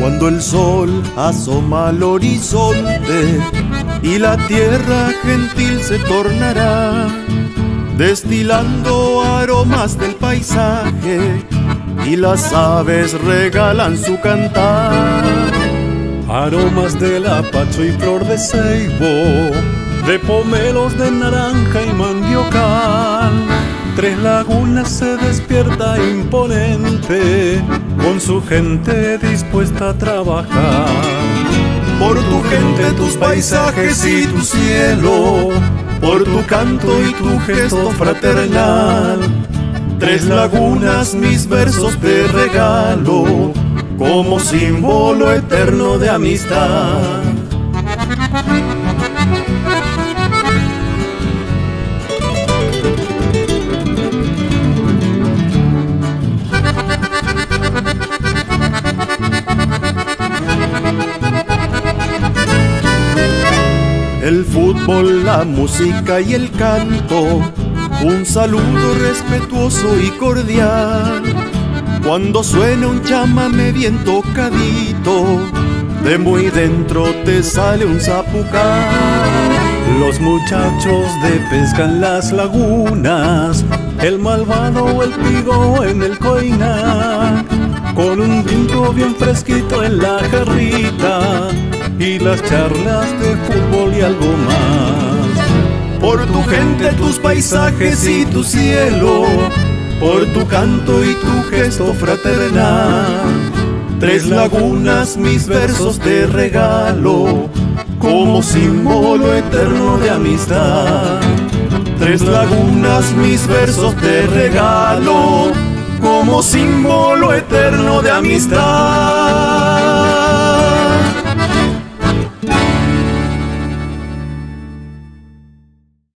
Cuando el sol asoma al horizonte y la tierra gentil se tornará, destilando aromas del paisaje y las aves regalan su cantar. Aromas del apacho y flor de ceibo, de pomelos de naranja y mandiocal. Tres lagunas se despierta imponente, con su gente dispuesta a trabajar. Por tu gente, tus paisajes y tu cielo, por tu canto y tu gesto fraternal Tres lagunas mis versos te regalo como símbolo eterno de amistad. El fútbol, la música y el canto un saludo respetuoso y cordial. Cuando suena un chamame bien tocadito, de muy dentro te sale un zapucar. Los muchachos de pesca en las lagunas, el malvado el pigo en el coina, con un tinto bien fresquito en la jarrita y las charlas de fútbol y algo más por tu gente, tus paisajes y tu cielo, por tu canto y tu gesto fraternal. Tres lagunas mis versos te regalo, como símbolo eterno de amistad. Tres lagunas mis versos te regalo, como símbolo eterno de amistad.